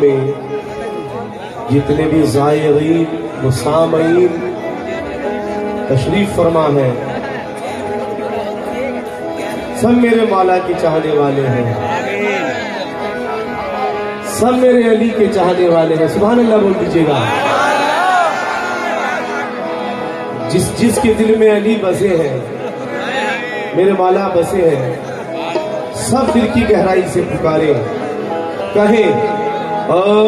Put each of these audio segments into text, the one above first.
میں جتنے بھی زائرین مسامعین تشریف فرما ہے سب میرے مولا کی چاہنے والے ہیں۔ سب میرے علی کے چاہنے والے ہیں۔ سبحان اللہ بول دیجیے گا۔ جس جس کے دل میں علی بسے ہیں، میرے مولا بسے ہیں، سب دل کی گہرائی سے پکارے۔ کہیں Oh.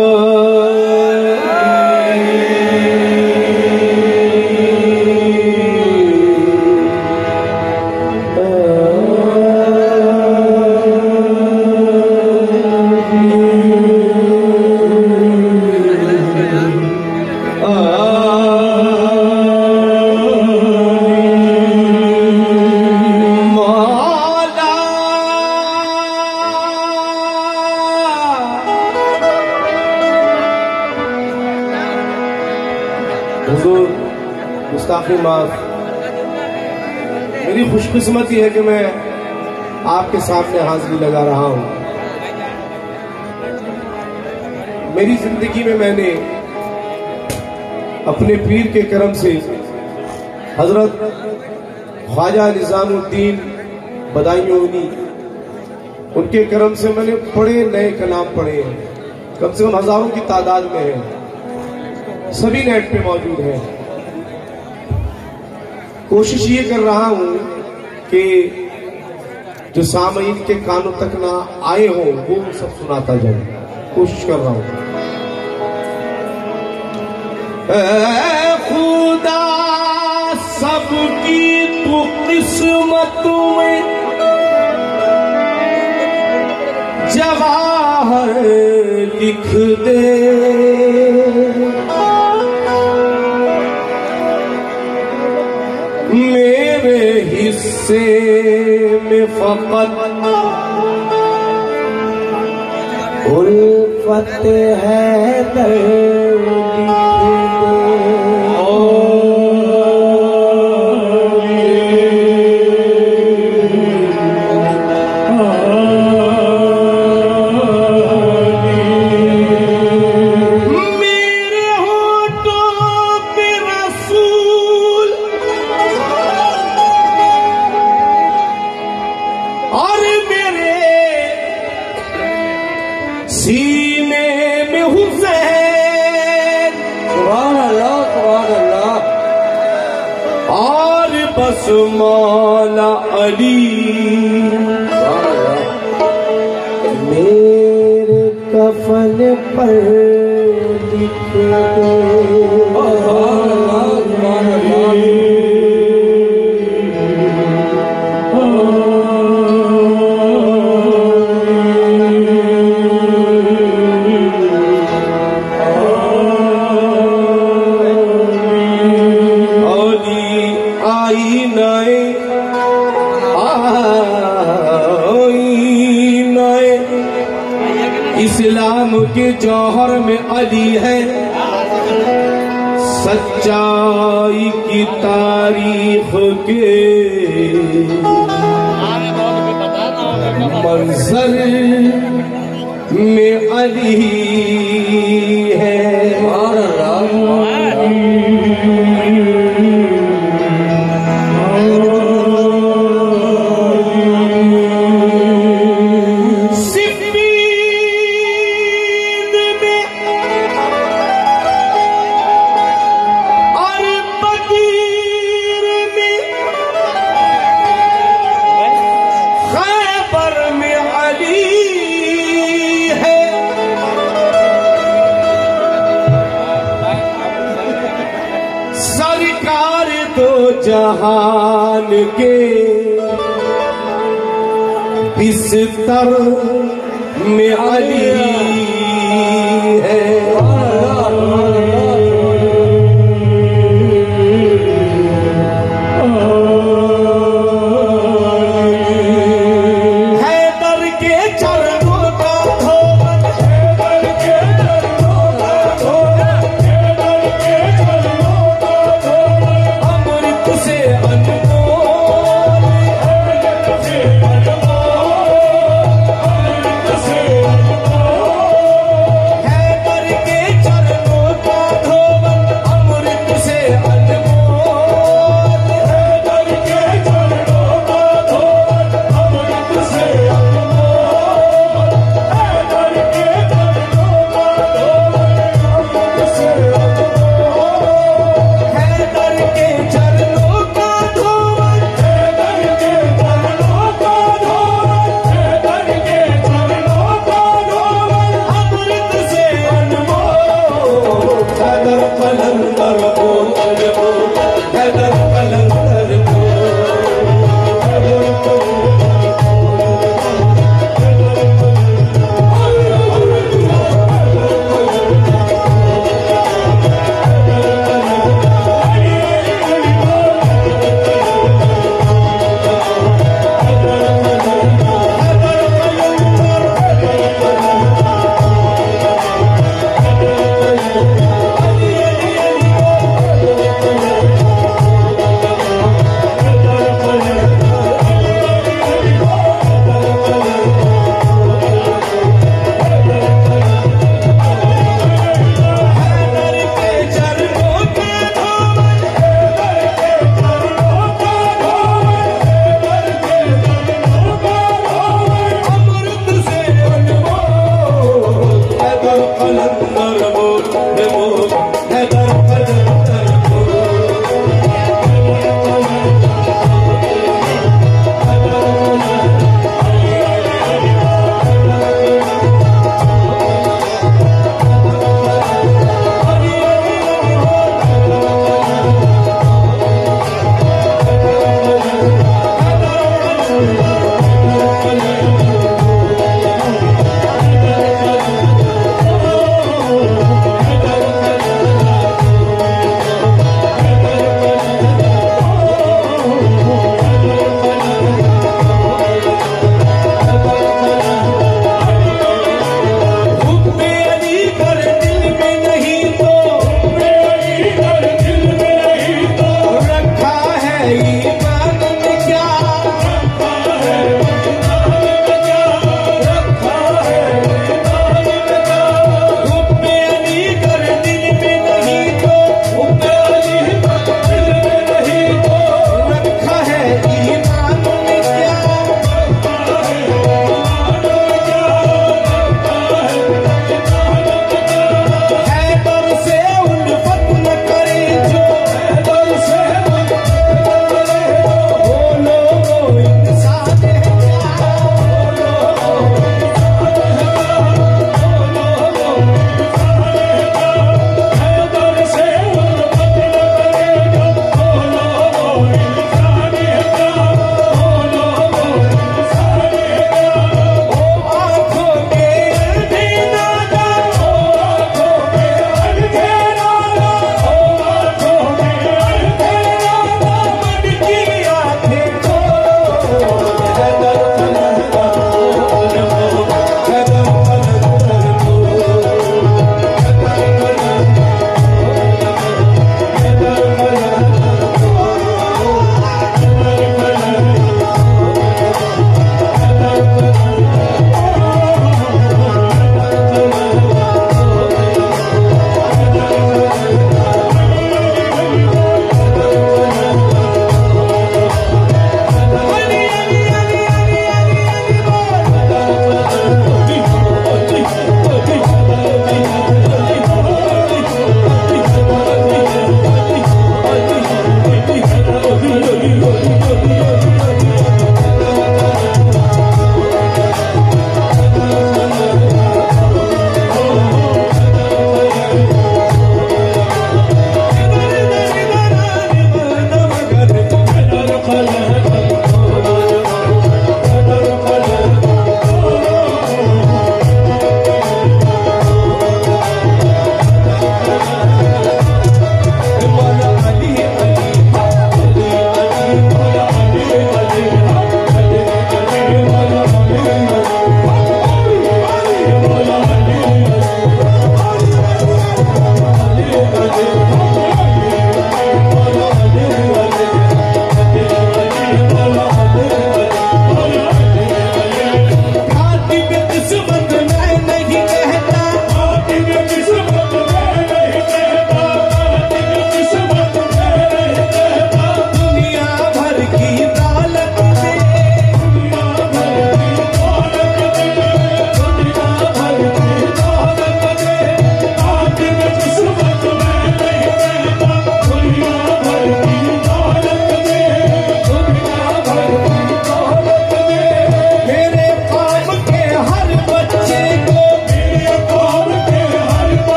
آپ کے سامنے حاضری لگا رہا ہوں۔ میری زندگی میں میں نے اپنے پیر کے کرم سے حضرت خواجہ نظام الدین بدائیونی ان کے کرم سے میں نے پڑھے نئے کلام پڑھے ہیں۔ کم سے کم ہزاروں کی تعداد میں ہیں۔ سبھی نیٹ پہ موجود ہیں۔ کوشش یہ کر رہا ہوں کہ جو سامعین کے کانوں تک نہ آئے ہوں، وہ سب سناتا جائے کوشش کر رہا ہوں۔ اے خدا، سب کی تو قسمت میں جواہر لکھ دے۔ میرے حصے فقط الفت ہے در کے جوہر میں علی ہے۔ سچائی کی تاریخ کے منظر میں علی ہے۔ جہان کے بستر میں علی